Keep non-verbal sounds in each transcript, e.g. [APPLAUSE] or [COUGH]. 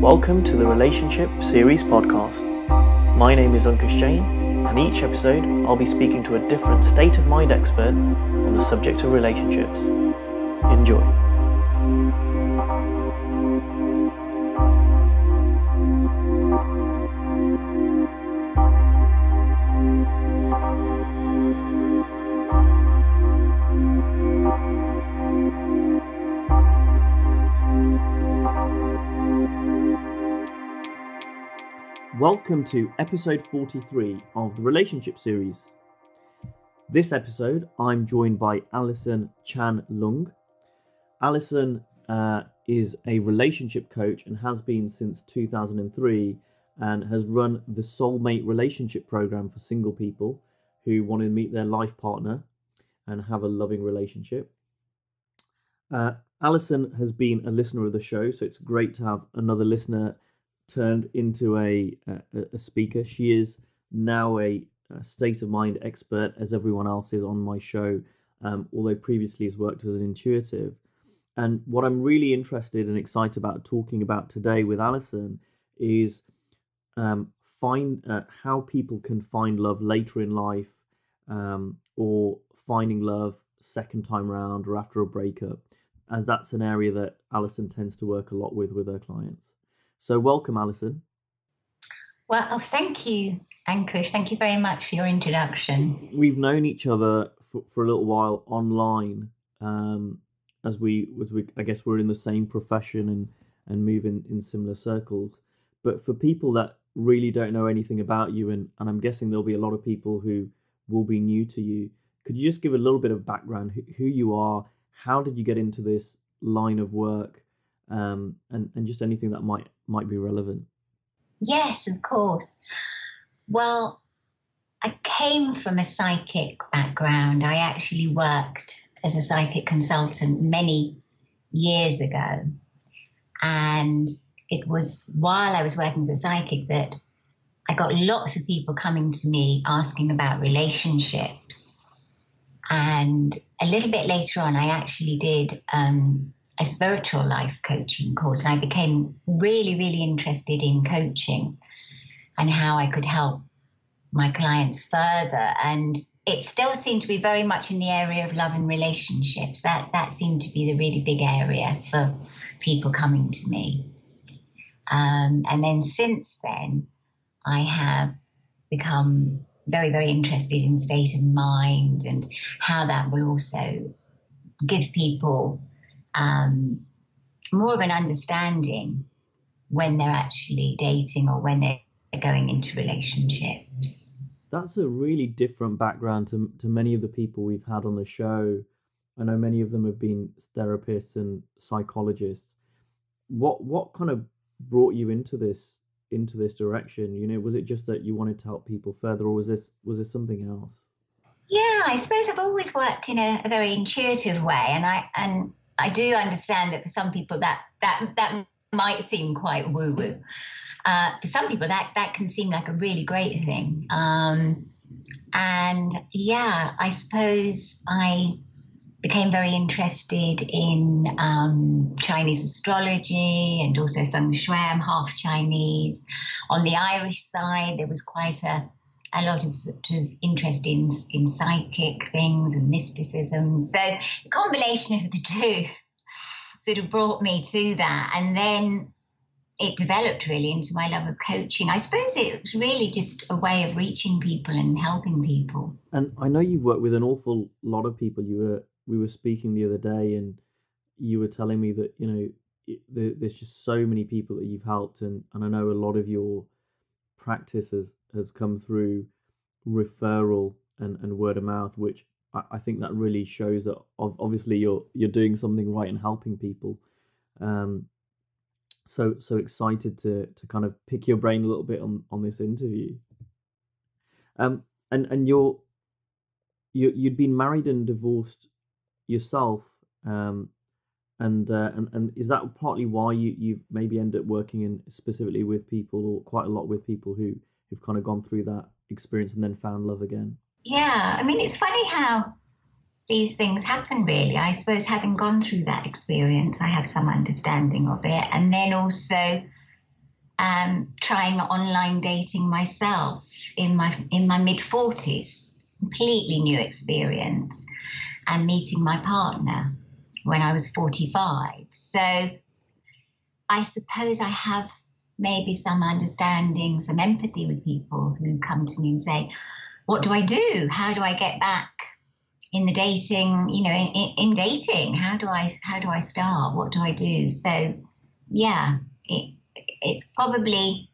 Welcome to the Relationship Series podcast. My name is Ankush Jain, and each episode I'll be speaking to a different state of mind expert on the subject of relationships. Enjoy. Welcome to episode 43 of the Relationship Series. This episode, I'm joined by Alison Chan Lung. Alison uh, is a relationship coach and has been since 2003 and has run the Soulmate Relationship Program for single people who want to meet their life partner and have a loving relationship. Uh, Alison has been a listener of the show, so it's great to have another listener turned into a, a, a speaker. She is now a, a, state of mind expert, as everyone else is on my show, um, although previously has worked as an intuitive. And what I'm really interested and excited about talking about today with Alison is um, find uh, how people can find love later in life, um, or finding love second time round or after a breakup, as that's an area that Alison tends to work a lot with with her clients. So, welcome, Alison. Well, thank you, Ankush. Thank you very much for your introduction. We've known each other for, for a little while online, um, as we, as we, I guess, we're in the same profession and and move in, in similar circles. But for people that really don't know anything about you, and and I'm guessing there'll be a lot of people who will be new to you. Could you just give a little bit of background, who, who you are, how did you get into this line of work, um, and and just anything that might might be relevant. Yes, of course. Well, I came from a psychic background. I actually worked as a psychic consultant many years ago. And it was while I was working as a psychic that I got lots of people coming to me asking about relationships. And a little bit later on, I actually did um, a spiritual life coaching course. And I became really, really interested in coaching and how I could help my clients further. And it still seemed to be very much in the area of love and relationships. That that seemed to be the really big area for people coming to me. Um, and then since then, I have become very, very interested in state of mind and how that will also give people um, more of an understanding when they're actually dating or when they're going into relationships. That's a really different background to to many of the people we've had on the show. I know many of them have been therapists and psychologists. What what kind of brought you into this into this direction? You know, was it just that you wanted to help people further, or was this was this something else? Yeah, I suppose I've always worked in a, a very intuitive way, and I and I do understand that for some people that that that might seem quite woo woo. Uh, for some people, that that can seem like a really great thing. Um, and yeah, I suppose I became very interested in um, Chinese astrology and also feng shui. I'm half Chinese. On the Irish side, there was quite a a lot of sort of interest in in psychic things and mysticism. So the combination of the two [LAUGHS] sort of brought me to that, and then it developed really into my love of coaching. I suppose it was really just a way of reaching people and helping people. And I know you've worked with an awful lot of people. You were we were speaking the other day, and you were telling me that you know there's just so many people that you've helped, and and I know a lot of your practice has come through referral and, and word of mouth, which I, I think that really shows that obviously you're you're doing something right and helping people. Um, so so excited to to kind of pick your brain a little bit on on this interview. Um, and and you're you you'd been married and divorced yourself. Um, and uh, and and is that partly why you you've maybe end up working in specifically with people or quite a lot with people who who've kind of gone through that experience and then found love again? Yeah, I mean, it's funny how these things happen, really. I suppose having gone through that experience, I have some understanding of it. And then also um, trying online dating myself in my in my mid 40s, completely new experience, and meeting my partner when I was 45. So I suppose I have maybe some understanding, some empathy with people who come to me and say, What do I do? How do I get back in the dating, you know, in, in dating? How do I how do I start? What do I do? So yeah, it, it's probably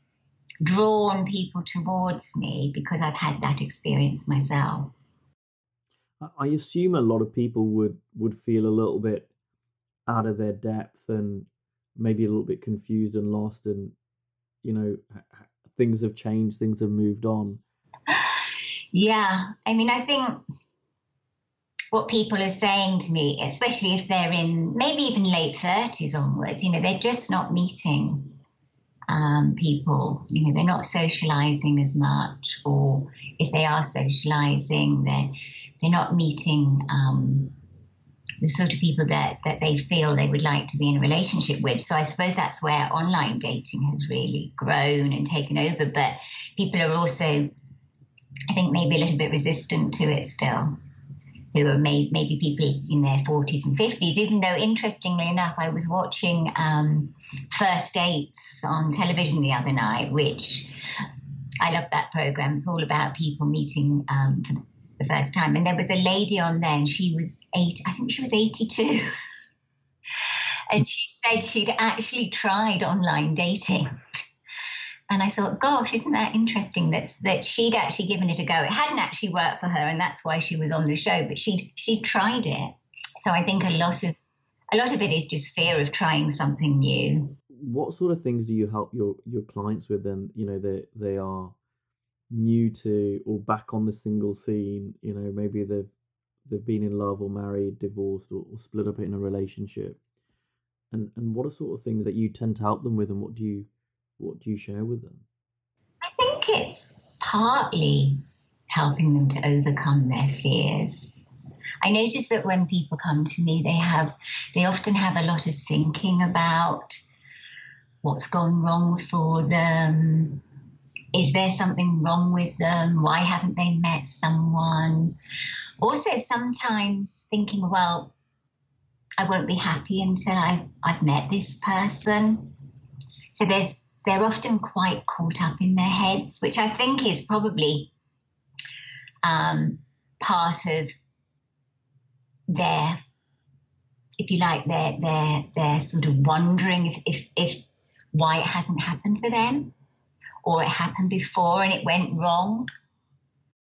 drawn people towards me because I've had that experience myself. I assume a lot of people would would feel a little bit out of their depth and maybe a little bit confused and lost and you know things have changed things have moved on. Yeah i mean i think what people are saying to me especially if they're in maybe even late 30s onwards you know they're just not meeting um, people. You know they're not socializing as much or if they are socializing they're they're not meeting um, the sort of people that, that they feel they would like to be in a relationship with. So I suppose that's where online dating has really grown and taken over. But people are also, I think, maybe a little bit resistant to it still, who are may, maybe people in their 40s and 50s. Even though, interestingly enough, I was watching um, First Dates on television the other night, which I love that program. It's all about people meeting um, the first time. And there was a lady on there, and she was eight, I think she was 82. [LAUGHS] and she said she'd actually tried online dating. And I thought, gosh, isn't that interesting that, that she'd actually given it a go. It hadn't actually worked for her, and that's why she was on the show, but she'd, she tried it. So I think a lot of a lot of it is just fear of trying something new. What sort of things do you help your, your clients with then? You know, they they are new to or back on the single scene you know maybe they've they've been in love or married divorced or, or, split up in a relationship. And and what are sort of things that you tend to help them with and what do you what do you share with them? I think it's partly helping them to overcome their fears. I notice that when people come to me they have they often have a lot of thinking about what's gone wrong for them is there something wrong with them? Why haven't they met someone? Also, sometimes thinking, well, I won't be happy until I've, I've met this person. So there's they're often quite caught up in their heads, which I think is probably um, part of their, if you like, their their their sort of wondering if if, if why it hasn't happened for them or it happened before and it went wrong.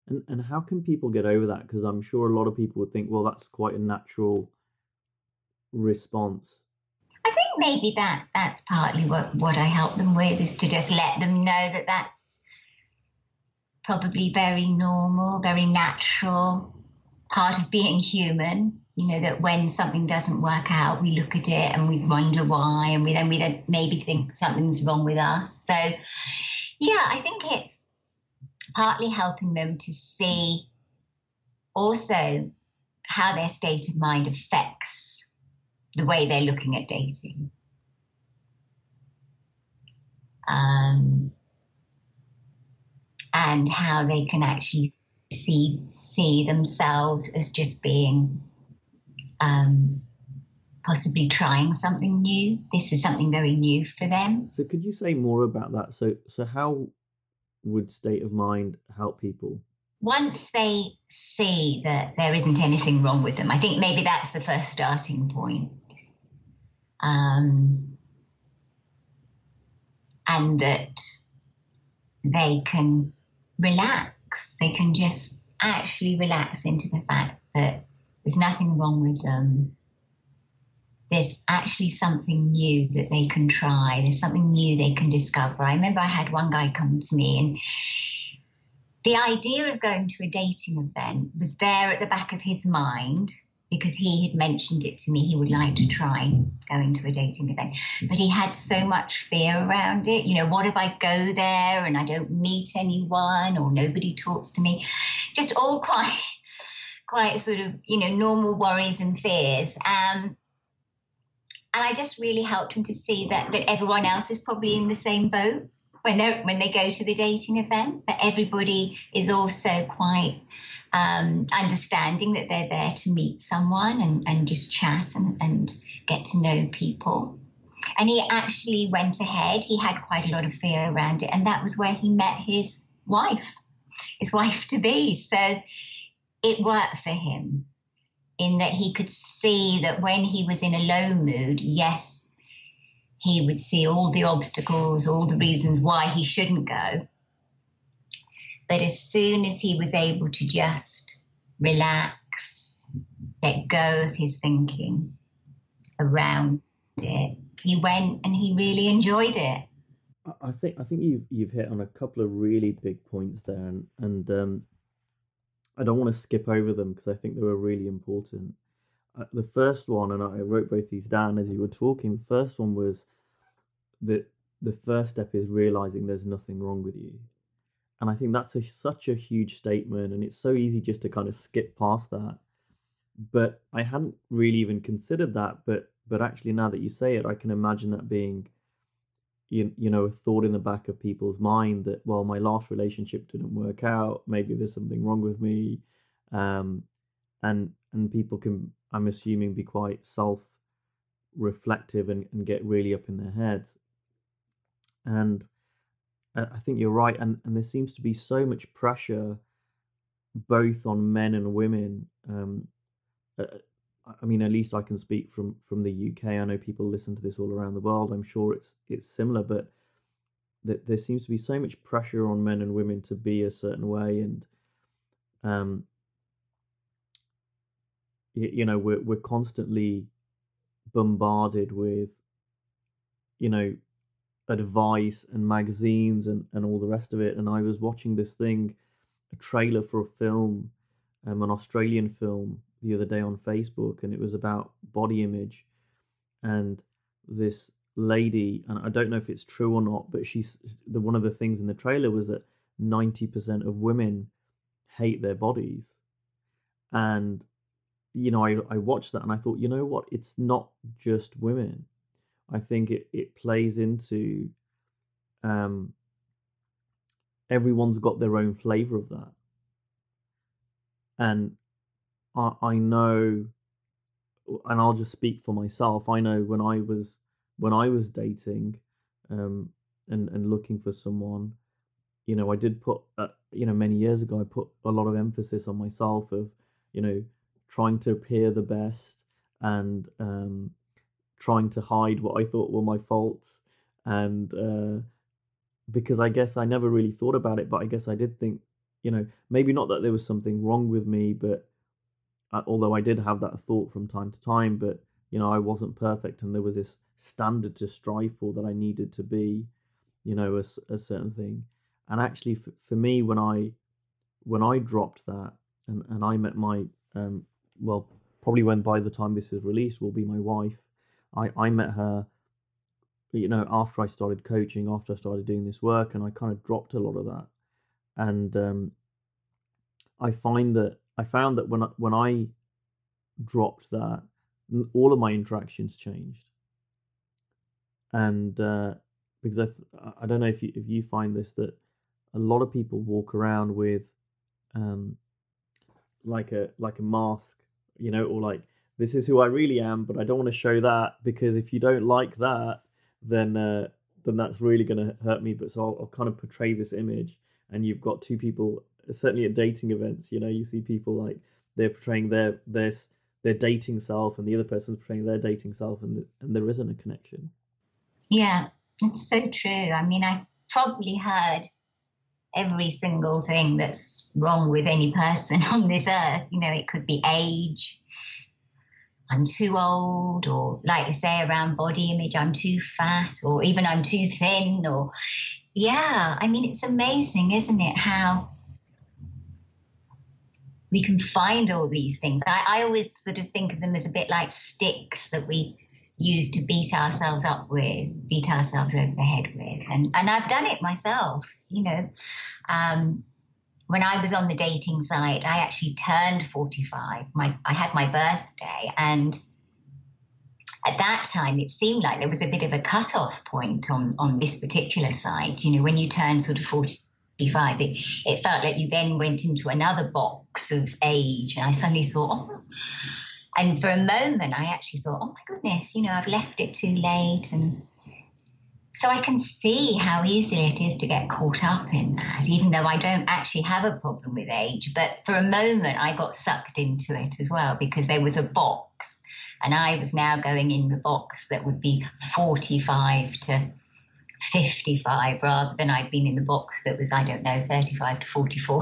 And, and how can people get over that? Because I'm sure a lot of people would think, well, that's quite a natural response. I think maybe that that's partly what, what I help them with is to just let them know that that's probably very normal, very natural, part of being human. You know that when something doesn't work out, we look at it and we wonder why, and we then we then maybe think something's wrong with us. So yeah, I think it's partly helping them to see also how their state of mind affects the way they're looking at dating. Um, and how they can actually see see themselves as just being um, possibly trying something new. This is something very new for them. So could you say more about that? So so how would state of mind help people? Once they see that there isn't anything wrong with them, I think maybe that's the first starting point. Um, and that they can relax. They can just actually relax into the fact that there's nothing wrong with them there's actually something new that they can try. There's something new they can discover. I remember I had one guy come to me and the idea of going to a dating event was there at the back of his mind because he had mentioned it to me he would like to try going to a dating event but he had so much fear around it you know what if i go there and i don't meet anyone or nobody talks to me just all [LAUGHS] quite quite sort of, you know, normal worries and fears. Um, and I just really helped him to see that that everyone else is probably in the same boat when they when they go to the dating event. but everybody is also quite um, understanding that they're there to meet someone and, and just chat and, and get to know people. And he actually went ahead. He had quite a lot of fear around it, and that was where he met his wife, his [LAUGHS] wife to be. So it worked for him in that he could see that when he was in a low mood, yes, he would see all the obstacles, all the reasons why he shouldn't go. But as soon as he was able to just relax, let go of his thinking around it, he went and he really enjoyed it. I think I think you've you've hit on a couple of really big points there, and and um, I don't want to skip over them because I think they were really important. Uh, the first one, and I wrote both these down as you were talking. The first one was that the first step is realizing there's nothing wrong with you, and I think that's a, such a huge statement, and it's so easy just to kind of skip past that. But I hadn't really even considered that, but but actually now that you say it, I can imagine that being you, you know a thought in the back of people's mind that well my last relationship didn't work out maybe there's something wrong with me. Um, and and people can i'm assuming be quite self reflective and, and get really up in their heads. And i think you're right and and there seems to be so much pressure both on men and women um, I mean, at least I can speak from from the UK. I know people listen to this all around the world. I'm sure it's it's similar, but that there seems to be so much pressure on men and women to be a certain way, and um, you, you know, we're we're constantly bombarded with, you know, advice and magazines and and all the rest of it. And I was watching this thing, a trailer for a film, um, an Australian film the other day on Facebook, and it was about body image, and this lady, and I don't know if it's true or not, but she's the one of the things in the trailer was that ninety percent of women hate their bodies, and you know, I I watched that and I thought, you know what, it's not just women. I think it it plays into um everyone's got their own flavor of that. And I, I know, and I'll just speak for myself. I know when I was when I was dating, um, and and looking for someone, you know, I did put, uh, you know, many years ago, I put a lot of emphasis on myself of, you know, trying to appear the best and um, trying to hide what I thought were my faults, and uh, because I guess I never really thought about it, but I guess I did think, you know, maybe not that there was something wrong with me, but although I did have that thought from time to time, but you know, I wasn't perfect, and there was this standard to strive for that I needed to be, you know, a, a certain thing. And actually, for, for me, when I when I dropped that, and and I met my um, well, probably when by the time this is released will be my wife. I I met her, you know, after I started coaching, after I started doing this work, and I kind of dropped a lot of that, and um, I find that I found that when I, when I dropped that, all of my interactions changed, and uh, because I I don't know if you if you find this that a lot of people walk around with um like a like a mask, you know, or like this is who I really am, but I don't want to show that because if you don't like that, then uh, then that's really going to hurt me. But so I'll, I'll kind of portray this image, and you've got two people certainly at dating events, you know, you see people like they're portraying their their their dating self, and the other person's portraying their dating self, and and there isn't a connection. Yeah, it's so true. I mean, I probably heard every single thing that's wrong with any person [LAUGHS] on this earth. You know, it could be age. I'm too old, or like you say around body image, I'm too fat, or even I'm too thin, or yeah, I mean, it's amazing, isn't it? How we can find all these things. I, I always sort of think of them as a bit like sticks that we use to beat ourselves up with, beat ourselves over the head with. And and I've done it myself, you know. Um, when I was on the dating site, I actually turned 45. My, I had my birthday, and at that time, it seemed like there was a bit of a cut-off point on, on this particular site. You know, when you turn sort of 45, it, it felt like you then went into another box of age. And I suddenly thought, oh, and for a moment, I actually thought, oh my goodness, you know, I've left it too late. And so I can see how easy it is to get caught up in that, even though I don't actually have a problem with age. But for a moment, I got sucked into it as well because there was a box, and I was now going in the box that would be 45 to 55 rather than I'd been in the box that was, I don't know, 35 to 44.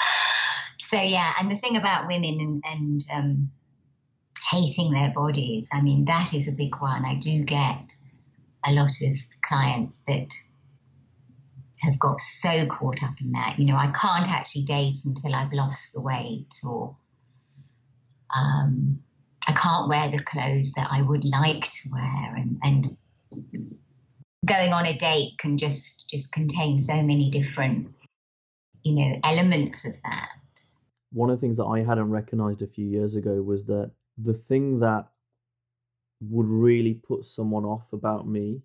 [LAUGHS] so, yeah, and the thing about women and, and um, hating their bodies, I mean, that is a big one. I do get a lot of clients that have got so caught up in that. You know, I can't actually date until I've lost the weight, or um, I can't wear the clothes that I would like to wear, and, and going on a date can just just contain so many different, you know, elements of that. One of the things that I hadn't recognized a few years ago was that the thing that would really put someone off about me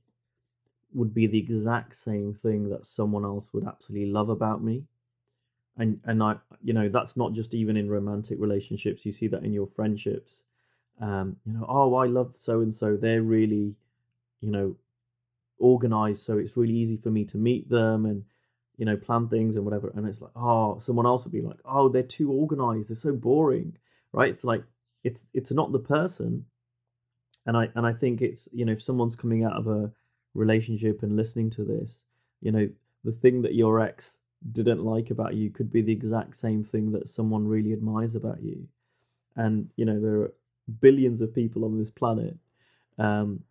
would be the exact same thing that someone else would absolutely love about me. And and i you know that's not just even in romantic relationships. You see that in your friendships. Um you know oh i love so and so. They're really you know organized so it's really easy for me to meet them and you know plan things and whatever. And it's like oh someone else would be like oh they're too organized they're so boring right? It's like it's it's not the person. And i and i think it's you know if someone's coming out of a relationship and listening to this you know the thing that your ex didn't like about you could be the exact same thing that someone really admires about you. And you know there are billions of people on this planet um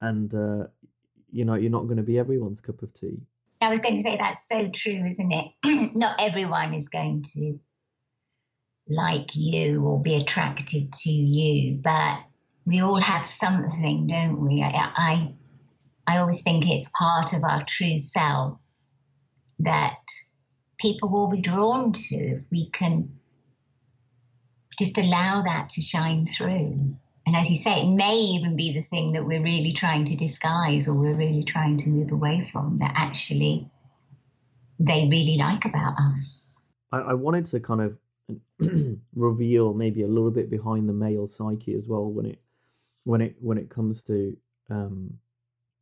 and uh you know you're not going to be everyone's cup of tea i was going to say that's so true isn't it [CLEARS THROAT] not everyone is going to like you or be attracted to you, but we all have something, don't we? I, I, I always think it's part of our true self that people will be drawn to if we can just allow that to shine through. And as you say, it may even be the thing that we're really trying to disguise or we're really trying to move away from that actually they really like about us. I, I wanted to kind of [CLEARS THROAT] reveal maybe a little bit behind the male psyche as well when it when it when it comes to um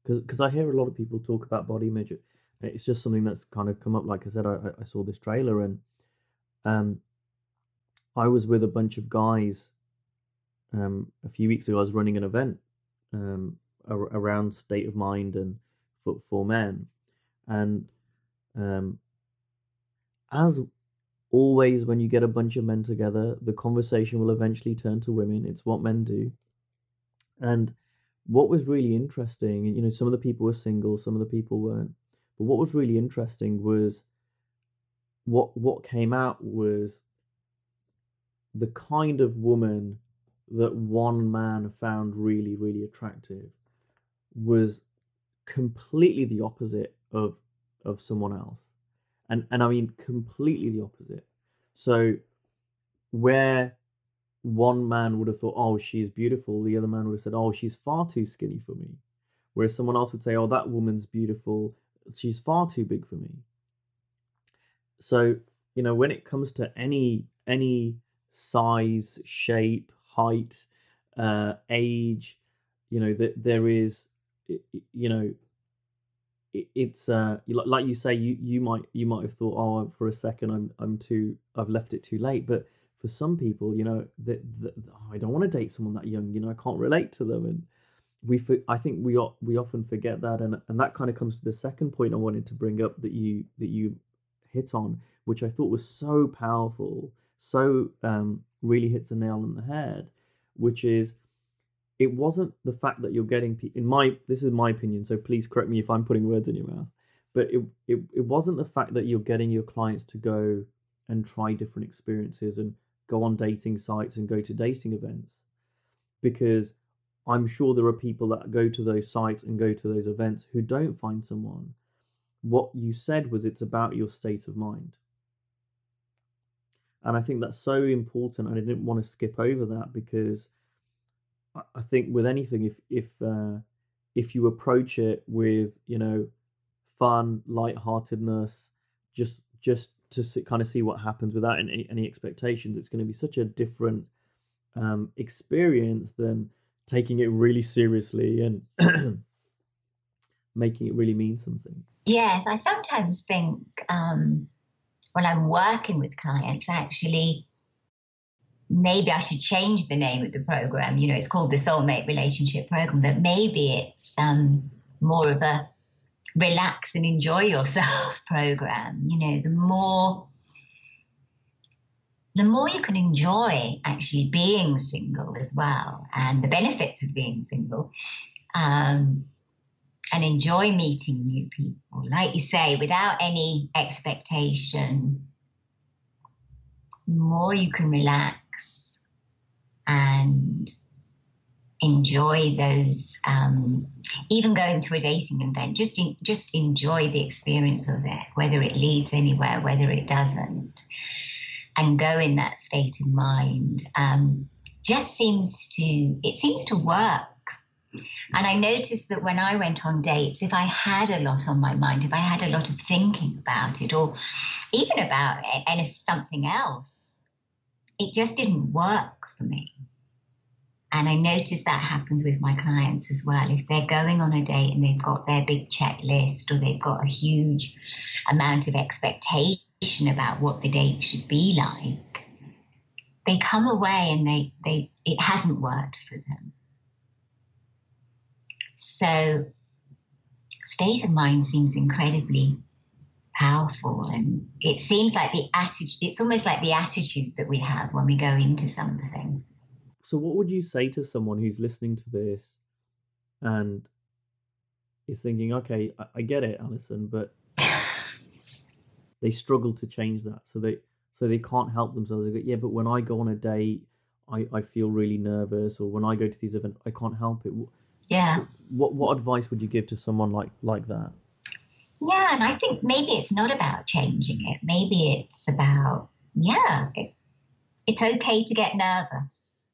because I hear a lot of people talk about body image. It's just something that's kind of come up. Like I said, I, I saw this trailer and um I was with a bunch of guys um a few weeks ago. I was running an event um around state of mind and for for men and um as always when you get a bunch of men together the conversation will eventually turn to women it's what men do and what was really interesting you know some of the people were single some of the people weren't but what was really interesting was what what came out was the kind of woman that one man found really really attractive was completely the opposite of of someone else and and I mean completely the opposite. So where one man would have thought, "Oh, she's beautiful," the other man would have said, "Oh, she's far too skinny for me," whereas someone else would say, "Oh, that woman's beautiful, she's far too big for me." So you know, when it comes to any any size, shape, height, uh, age, you know that there is, you know, it's uh like you say you you might you might have thought oh for a second i'm i'm too i've left it too late. But for some people you know that oh, i don't want to date someone that young you know i can't relate to them. And we i think we we often forget that. And and that kind of comes to the second point i wanted to bring up that you that you hit on which i thought was so powerful so um really hits the nail on the head which is it wasn't the fact that you're getting in my this is my opinion so please correct me if i'm putting words in your mouth but it, it it wasn't the fact that you're getting your clients to go and try different experiences and go on dating sites and go to dating events because i'm sure there are people that go to those sites and go to those events who don't find someone. What you said was it's about your state of mind and I think that's so important. And I didn't want to skip over that because I think with anything, if if uh, if you approach it with you know fun, lightheartedness, just just to see, kind of see what happens without any, any expectations, it's going to be such a different um, experience than taking it really seriously and [CLEARS THROAT] making it really mean something. Yes, I sometimes think um, when I'm working with clients, actually, maybe I should change the name of the program. You know, it's called the Soulmate Relationship Program, but maybe it's um, more of a relax and enjoy yourself [LAUGHS] program. You know, the more the more you can enjoy actually being single as well and the benefits of being single um, and enjoy meeting new people. Like you say without any expectation the more you can relax and enjoy those um, even going to a dating event just in, just enjoy the experience of it whether it leads anywhere whether it doesn't and go in that state of mind. Um, just seems to it seems to work and i noticed that when i went on dates if i had a lot on my mind if i had a lot of thinking about it or even about anything something else it just didn't work for me and I notice that happens with my clients as well. If they're going on a date and they've got their big checklist or they've got a huge amount of expectation about what the date should be like, they come away and they, they it hasn't worked for them. So state of mind seems incredibly powerful and it seems like the attitude it's almost like the attitude that we have when we go into something so what would you say to someone who's listening to this and is thinking okay i, I get it alison but [LAUGHS] they struggle to change that. So they so they can't help themselves. They go, yeah, but when I go on a date, I, I feel really nervous, or when I go to these events, I can't help it. Yeah. What what advice would you give to someone like like that? Yeah, and I think maybe it's not about changing it. Maybe it's about yeah, it, it's okay to get nervous.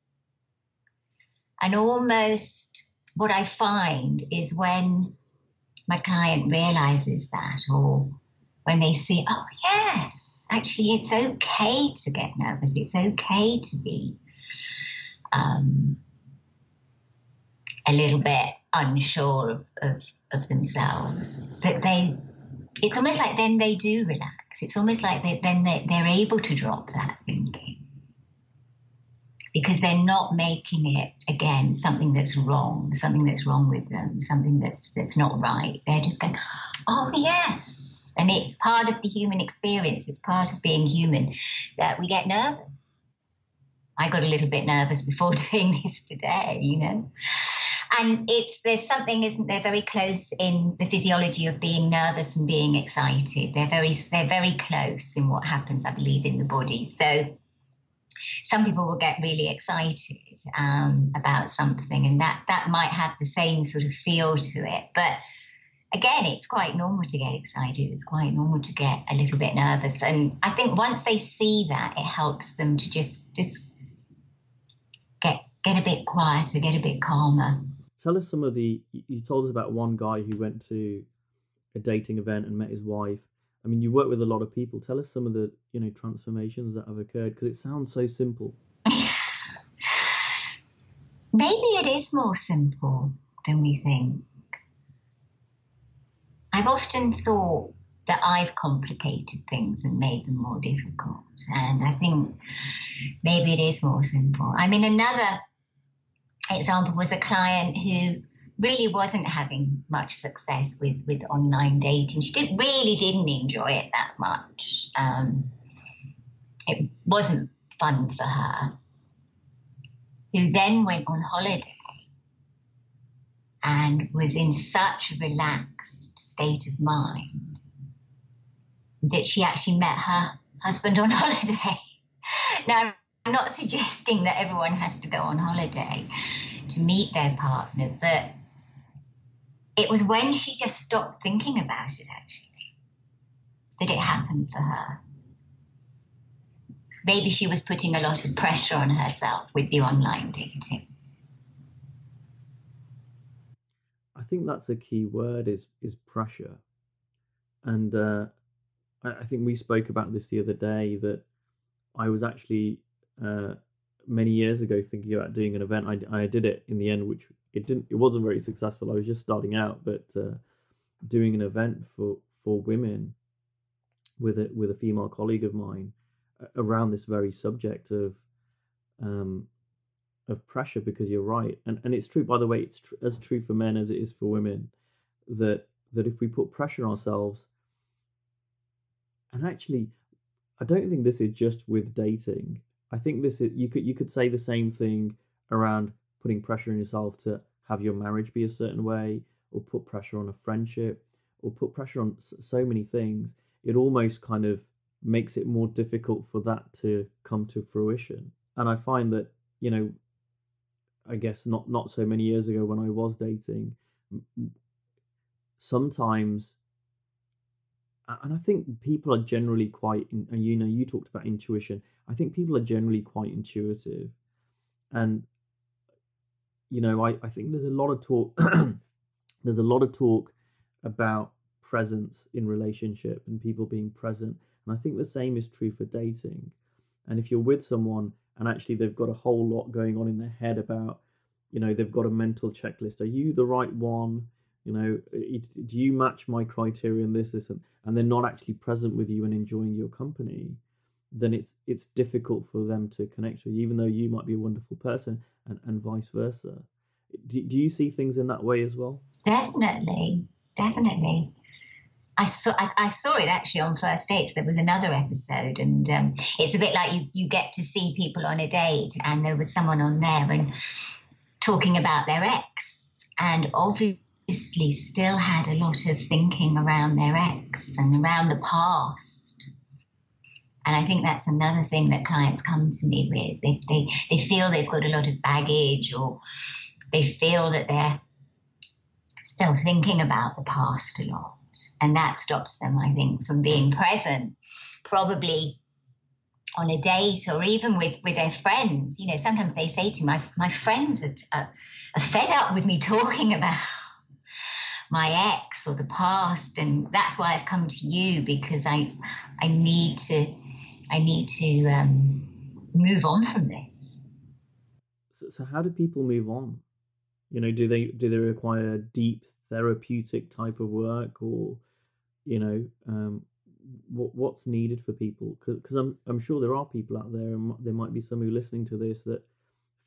And almost what I find is when my client realizes that or when they see, oh, yes, actually, it's okay to get nervous. It's okay to be um, a little bit unsure of, of, themselves. That they, it's almost like then they do relax. It's almost like they, then they, they're able to drop that thinking because they're not making it again something that's wrong, something that's wrong with them, something that's that's not right. They're just going, oh yes, and it's part of the human experience, it's part of being human that we get nervous. I got a little bit nervous before [LAUGHS] doing this today, you know. And it's there's something, isn't there, very close in the physiology of being nervous and being excited. They're very they're very close in what happens, I believe, in the body. So some people will get really excited um, about something, and that that might have the same sort of feel to it, but again, it's quite normal to get excited. It's quite normal to get a little bit nervous. And I think once they see that, it helps them to just just get get a bit quieter, get a bit calmer. Tell us some of the. You told us about one guy who went to a dating event and met his wife. I mean, you work with a lot of people. Tell us some of the you know transformations that have occurred because it sounds so simple. Maybe it is more simple than we think. I've often thought that I've complicated things and made them more difficult. And I think maybe it is more simple. I mean, another example was a client who really wasn't having much success with, with online dating. She did, really didn't enjoy it that much. Um, it wasn't fun for her. Who then went on holiday and was in such a relaxed state of mind that she actually met her husband on [LAUGHS] holiday. now, I'm not [LAUGHS] suggesting that everyone has to go on holiday to meet their partner, but it was when she just stopped thinking about it actually that it happened for her. maybe she was putting a lot of pressure on herself with the online dating. I think that's a key word is is pressure, and uh, I, I, think we spoke about this the other day that I was actually uh, many years ago thinking about doing an event. I, I did it in the end, which it didn't. It wasn't very successful. I was just starting out, but uh, doing an event for for women with a with a female colleague of mine around this very subject of um, of pressure because you're right and and it's true by the way it's tr- as true for men as it is for women that that if we put pressure on ourselves and actually i don't think this is just with dating i think this is you could you could say the same thing around putting pressure on yourself to have your marriage be a certain way or put pressure on a friendship or put pressure on so many things. It almost kind of makes it more difficult for that to come to fruition. And i find that you know I guess not not so many years ago when I was dating, sometimes, and I think people are generally quite. And you know, you talked about intuition. I think people are generally quite intuitive, and you know, I I think there's a lot of talk. [CLEARS THROAT] there's a lot of talk about presence in relationship and people being present, and I think the same is true for dating. And if you're with someone and actually they've got a whole lot going on in their head about you know they've got a mental checklist are you the right one you know do you match my criteria in this this and, and they're not actually present with you and enjoying your company then it's it's difficult for them to connect with you even though you might be a wonderful person and, and vice versa. Do, do you see things in that way as well? Definitely. Definitely. I saw I, I, saw it actually on first dates. There was another episode, and um, it's a bit like you you get to see people on a date, and there was someone on there, and talking about their ex, and obviously still had a lot of thinking around their ex and around the past. And I think that's another thing that clients come to me with. They, they, they feel they've got a lot of baggage or they feel that they're still thinking about the past a lot and that stops them, I think, from being present. Probably on a date or even with, with their friends. You know, sometimes they say to my my friends are, are, are fed up with me talking about my ex or the past, and that's why I've come to you because I I need to I need to um, move on from this. So, so how do people move on? You know, do they do they require deep therapeutic type of work or you know um, what what's needed for people because I'm I'm sure there are people out there and there might be some who are listening to this that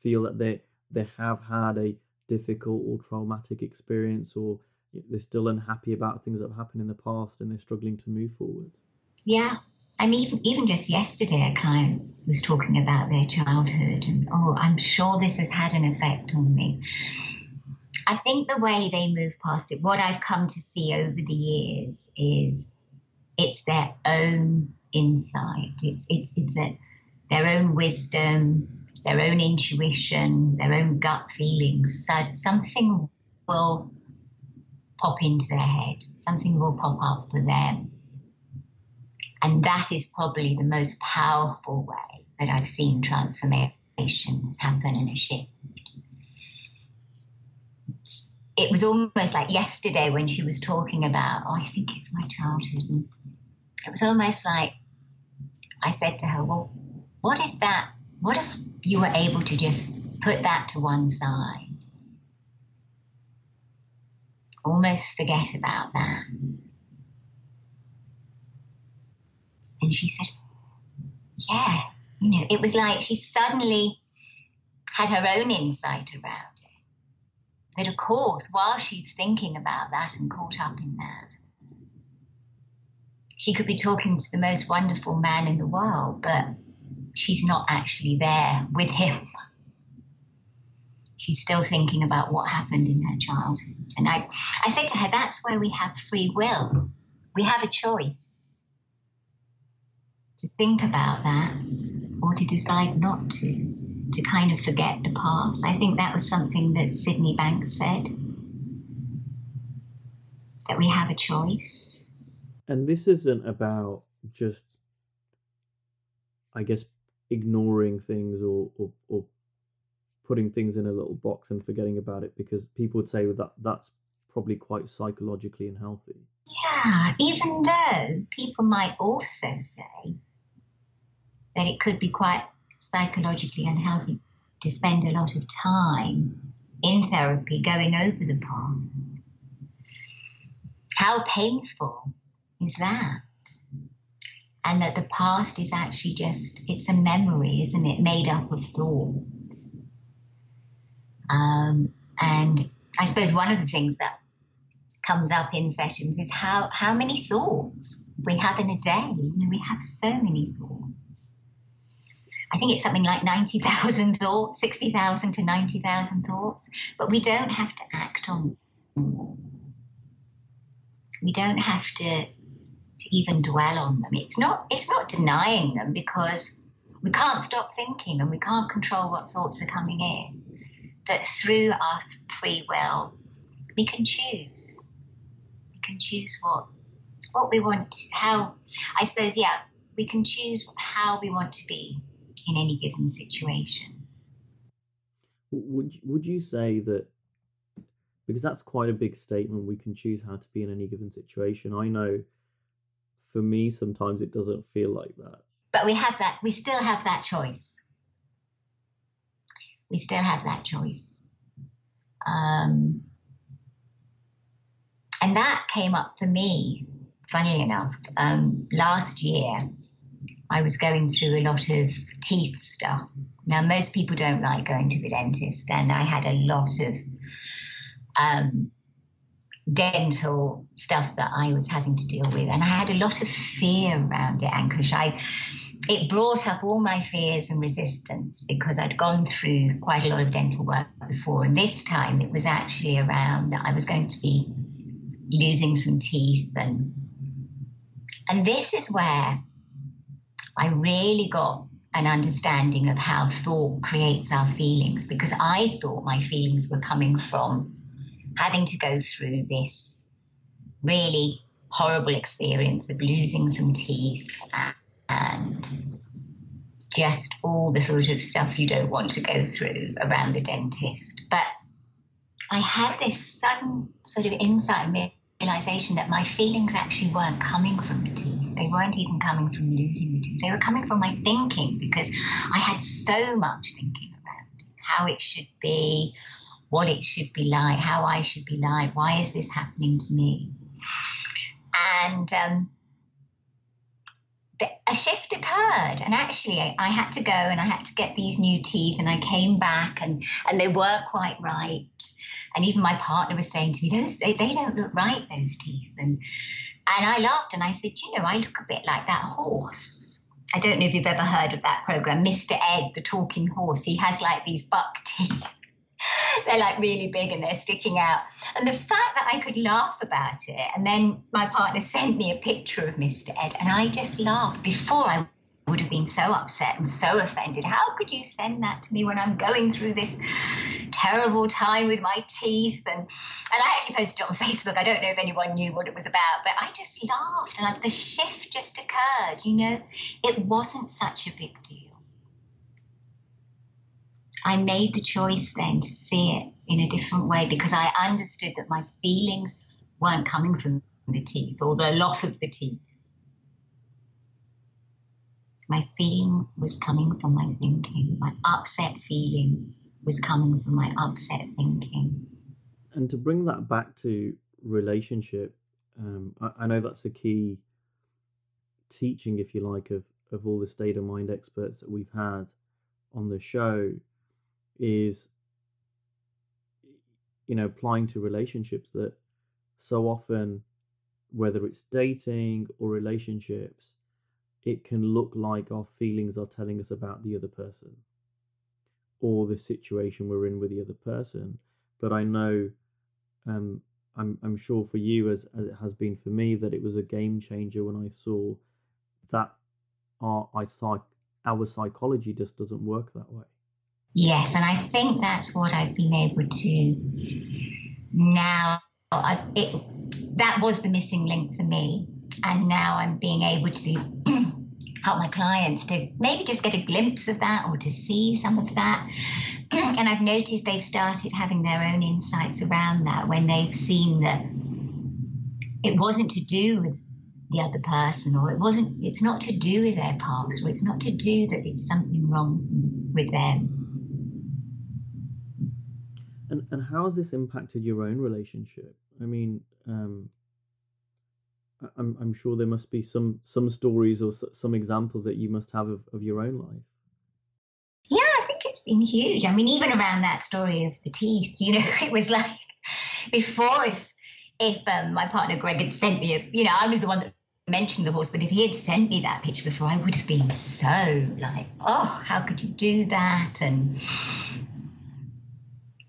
feel that they they have had a difficult or traumatic experience or they're still unhappy about things that have happened in the past and they're struggling to move forward. Yeah. I mean, even, even just yesterday, a client was talking about their childhood, and oh, I'm sure this has had an effect on me. I think the way they move past it, what I've come to see over the years is it's their own insight. It's it's it's a, their own wisdom, their own intuition, their own gut feelings. So something will pop into their head. Something will pop up for them. And that is probably the most powerful way that I've seen transformation happen in a shift it was almost like yesterday when she was talking about, oh, I think it's my childhood. And it was almost like I said to her, well, what if that, what if you were able to just put that to one side? Almost forget about that. And she said, yeah, you know, it was like she suddenly had her own insight around it. but of course, while she's thinking about that and caught up in that, she could be talking to the most wonderful man in the world, but she's not actually there with him. She's still thinking about what happened in her childhood. And I, I said to her, that's where we have free will. We have a choice to think about that or to decide not to to kind of forget the past. I think that was something that Sydney Banks said that we have a choice. And this isn't about just, I guess, ignoring things or, or, or putting things in a little box and forgetting about it because people would say that that's probably quite psychologically unhealthy. Yeah, even though people might also say that it could be quite psychologically unhealthy to spend a lot of time in therapy going over the past. How painful is that? And that the past is actually just, it's a memory, isn't it? Made up of thoughts. Um, and I suppose one of the things that comes up in sessions is how, how many thoughts we have in a day. You know, we have so many thoughts. I think it's something like 90,000 thoughts, 60,000 to 90,000 thoughts, but we don't have to act on them. We don't have to, to even dwell on them. It's not, it's not denying them because we can't stop thinking and we can't control what thoughts are coming in. But through our free will, we can choose. We can choose what what we want, how I suppose, yeah, we can choose how we want to be in any given situation. Would would you say that because that's quite a big statement we can choose how to be in any given situation. I know for me sometimes it doesn't feel like that. But we have that we still have that choice. We still have that choice. Um, and that came up for me, funnily enough, um, last year I was going through a lot of teeth stuff. Now, most people don't like going to the dentist, and I had a lot of um, dental stuff that I was having to deal with, and I had a lot of fear around it, Ankush. I it brought up all my fears and resistance because I'd gone through quite a lot of dental work before, and this time it was actually around that I was going to be losing some teeth. And and this is where I really got an understanding of how thought creates our feelings because I thought my feelings were coming from having to go through this really horrible experience of losing some teeth and just all the sort of stuff you don't want to go through around the dentist. But I had this sudden sort of insight realization that my feelings actually weren't coming from the teeth. They weren't even coming from losing the teeth. They were coming from my thinking because I had so much thinking around how it should be, what it should be like, how I should be like, why is this happening to me? And um, a shift occurred and actually I, I, had to go and i had to get these new teeth and i came back and and they were quite right and even my partner was saying to me, those they, they don't look right, those teeth. And and I laughed and I said, you know, I look a bit like that horse. I don't know if you've ever heard of that program, Mr. Ed, the talking horse. He has like these buck teeth. [LAUGHS] they're like really big and they're sticking out. And the fact that I could laugh about it, and then my partner sent me a picture of Mr. Ed, and I just laughed before I would have been so upset and so offended. How could you send that to me when I'm going through this terrible time with my teeth? And and I actually posted it on [LAUGHS] Facebook. I don't know if anyone knew what it was about, but I just laughed and the shift just occurred. You know, it wasn't such a big deal. I made the choice then to see it in a different way because I understood that my feelings weren't coming from the teeth or the loss of the teeth my feeling was coming from my thinking. My upset feeling was coming from my upset thinking. And to bring that back to relationship, um, I, I, know that's a key teaching, if you like, of, of all the state of mind experts that we've had on the show is, you know, applying to relationships that so often, whether it's dating or relationships, it can look like our feelings are telling us about the other person or the situation we're in with the other person. But I know, um, I'm I'm sure for you as as it has been for me that it was a game changer when I saw that our I psych our psychology just doesn't work that way. Yes, and I think that's what I've been able to now. I, it, that was the missing link for me, and now I'm being able to [CLEARS THROAT] help my clients to maybe just get a glimpse of that or to see some of that. [CLEARS THROAT] and I've noticed they've started having their own insights around that when they've seen that it wasn't to do with the other person or it wasn't it's not to do with their past or it's not to do that it's something wrong with them and how has this impacted your own relationship? I mean um i'm i'm sure there must be some some stories or some examples that you must have of, of your own life. Yeah i think it's been huge. I mean even around that story of the teeth you know [LAUGHS] it was like before if if um, my partner Greg had sent me a, you know, I was the one that mentioned the horse, but if he had sent me that picture before, I would have been so like, oh, how could you do that? And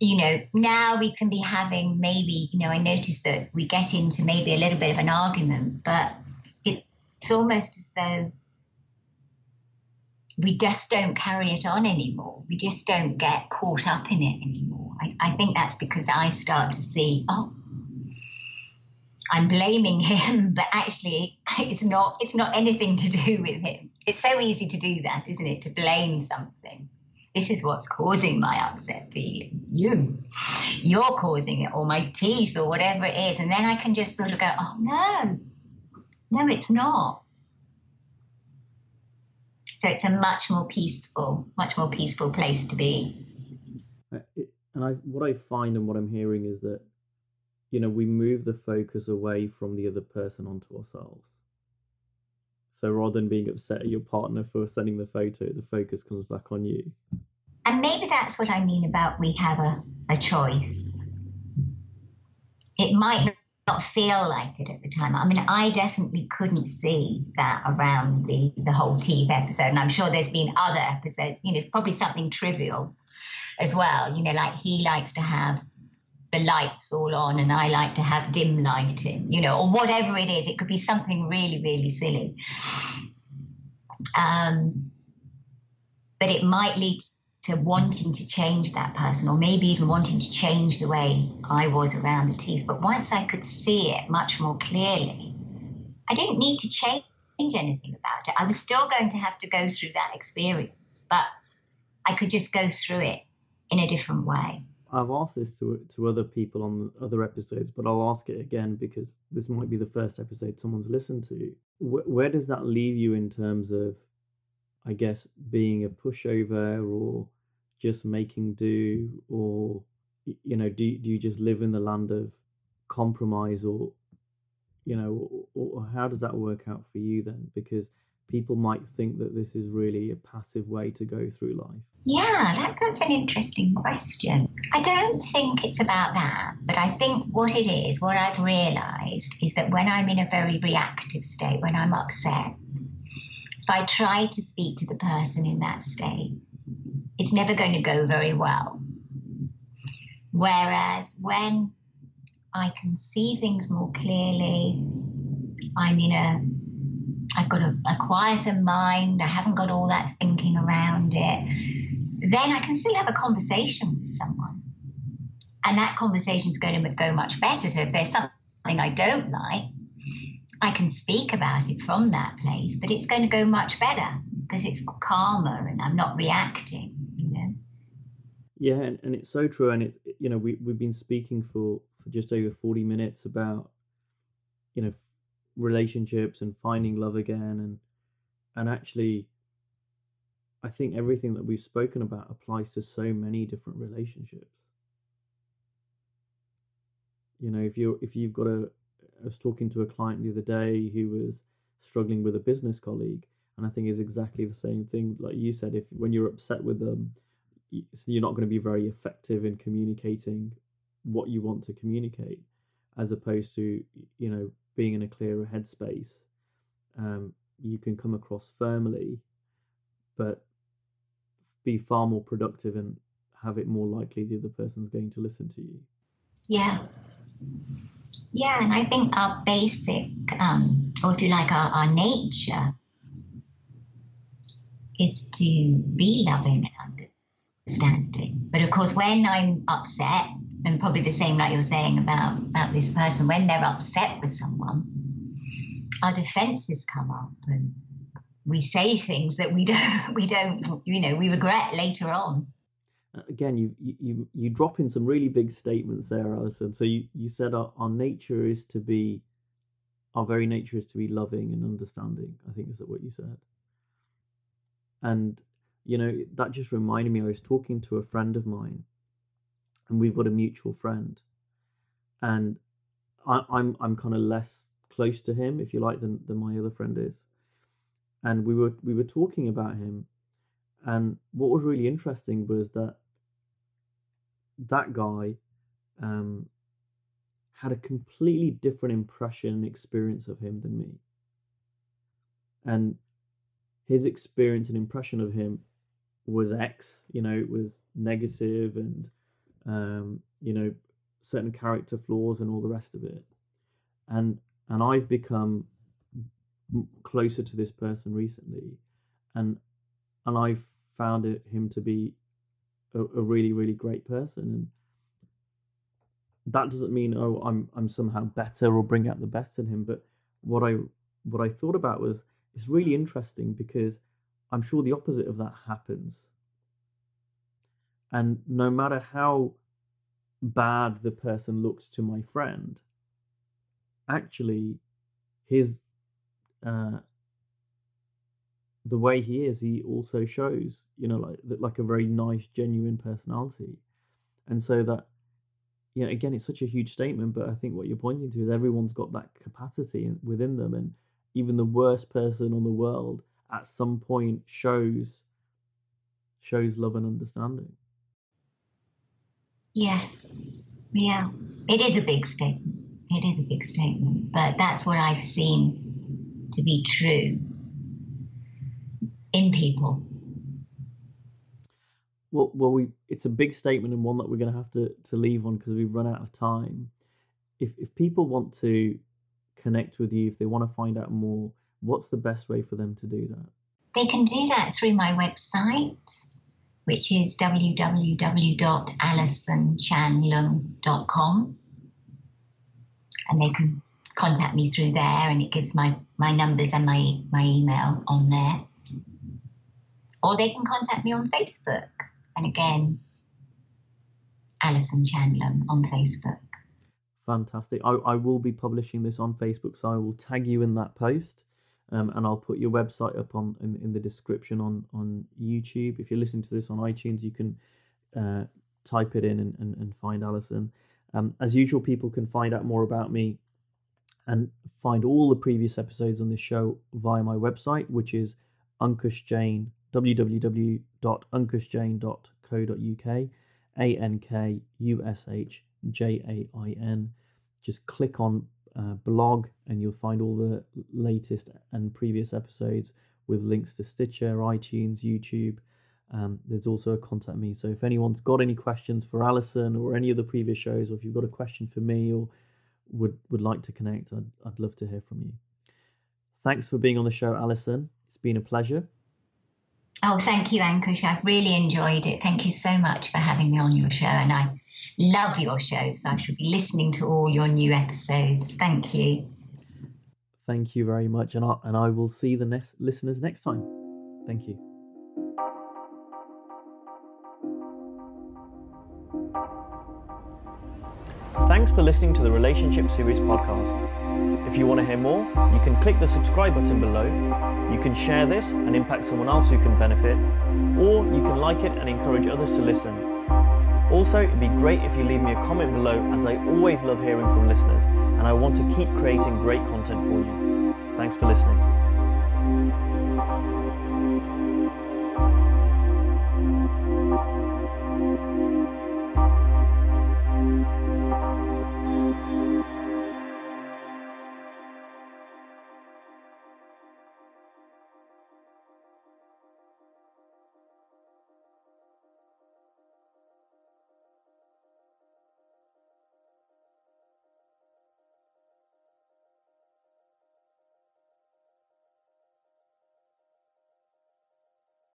you know, now we can be having maybe, you know, I notice that we get into maybe a little bit of an argument, but it's, it's almost as though we just don't carry it on anymore. We just don't get caught up in it anymore. I, I think that's because I start to see, oh, I'm blaming [LAUGHS] him, but actually it's not it's not anything to do with him. It's so easy to do that, isn't it? To blame something. This is what's causing my upset feeling. You. You're causing it, or my teeth, or whatever it is. And then I can just sort of go, oh no, no, it's not. So it's a much more peaceful, much more peaceful place to be. Uh, and I, what I find and what I'm hearing is that you know, we move the focus away from the other person onto ourselves. So rather than being upset at your partner for sending the photo, the focus comes back on you. And maybe that's what I mean about we have a, a choice. It might not feel like it at the time. I mean, I definitely couldn't see that around the, the whole teeth episode. And I'm sure there's been other episodes, you know, it's probably something trivial as well. You know, like he likes to have the lights all on and I like to have dim lighting, you know, or whatever it is. It could be something really, really silly. Um, but it might lead to wanting to change that person or maybe even wanting to change the way I was around the teeth. But once I could see it much more clearly, I didn't need to change anything about it. I was still going to have to go through that experience, but I could just go through it in a different way. I've asked this to to other people on other episodes, but I'll ask it again because this might be the first episode someone's listened to. Where, does that leave you in terms of, I guess, being a pushover or just making do, or you know, do do you just live in the land of compromise, or you know, or, or how does that work out for you then? Because people might think that this is really a passive way to go through life? Yeah, that, that's an interesting question. I don't think it's about that, but I think what it is, what I've realized is that when I'm in a very reactive state, when I'm upset, if I try to speak to the person in that state, it's never going to go very well. Whereas when I can see things more clearly, I'm in a I've got a, a quieter mind, I haven't got all that thinking around it, then I can still have a conversation with someone. And that conversation is going to go much better. So if there's something I don't like, I can speak about it from that place, but it's going to go much better because it's calmer and I'm not reacting. Yeah, and, and it's so true. And it, you know, we we've been speaking for for just over forty minutes about, you know, relationships and finding love again and and actually I think everything that we've spoken about applies to so many different relationships. You know, if you if you've got a I was talking to a client the other day who was struggling with a business colleague, and I think is exactly the same thing. Like you said, if when you're upset with them, you're not going to be very effective in communicating what you want to communicate, as opposed to you know being in a clearer headspace, um, you can come across firmly, but be far more productive and have it more likely the other person's going to listen to you. Yeah. Yeah, and I think our basic, um, or if you like, our, our nature is to be loving and understanding. But of course, when I'm upset, and probably the same like you're saying about about this person when they're upset with someone our defenses come up and we say things that we [LAUGHS] don't we don't you know we regret later on. Uh, again you you you drop in some really big statements there alison. So you you said our, our nature is to be our very nature is to be loving and understanding i think is that what you said. And you know that just reminded me i was talking to a friend of mine and we've got a mutual friend and I, I'm I'm kind of less close to him, if you like, than than my other friend is. And we were we were talking about him, and what was really interesting was that that guy um, had a completely different impression and experience of him than me. And his experience and impression of him was X, you know, it was negative and um, you know, certain character flaws and all the rest of it. And and I've become closer to this person recently, and and I've found it, him to be a, a really really great person, and that doesn't mean oh I'm I'm somehow better or bring out the best in him. But what I what I thought about was it's really interesting because I'm sure the opposite of that happens. And no matter how bad the person looks to my friend, actually, his uh, the way he is, he also shows, you know, like like a very nice, genuine personality, and so that, you know, again, it's such a huge statement, but I think what you're pointing to is everyone's got that capacity within them, and even the worst person on the world at some point shows shows love and understanding. Yes. Yeah. It is a big statement. It is a big statement, but that's what I've seen to be true in people. Well, well, we it's a big statement and one that we're going to have to to leave on because we've run out of time. If if people want to connect with you, if they want to find out more, what's the best way for them to do that? They can do that through my website, which is www.alisonchanlung.com. And they can contact me through there, and it gives my, my numbers and my, my email on there. Or they can contact me on Facebook. And again, Alison Chan on Facebook. Fantastic. I, I will be publishing this on Facebook, so I will tag you in that post. Um, and I'll put your website up on in, in the description on on YouTube. If you're listening to this on iTunes, you can uh, type it in and, and, and find Alison. Um, as usual, people can find out more about me and find all the previous episodes on this show via my website, which is Ankush Jain, www.ankushjain.co.uk, A N K U S H J A I N. Just click on uh, blog, and you'll find all the latest and previous episodes with links to Stitcher, iTunes, YouTube. Um, there's also a contact me. So if anyone's got any questions for Alison or any of the previous shows, or if you've got a question for me or would would like to connect, I'd I'd love to hear from you. Thanks for being on the show, Alison. It's been a pleasure. Oh, thank you, Ankush. I've really enjoyed it. Thank you so much for having me on your show, and I love your show, so I shall be listening to all your new episodes. Thank you. Thank you very much, and I, and I will see the next listeners next time. Thank you. Thanks for listening to the Relationship Series podcast. If you want to hear more, you can click the subscribe button below. You can share this and impact someone else who can benefit, or you can like it and encourage others to listen. Also, it'd be great if you leave me a comment below as I always love hearing from listeners and I want to keep creating great content for you. Thanks for listening.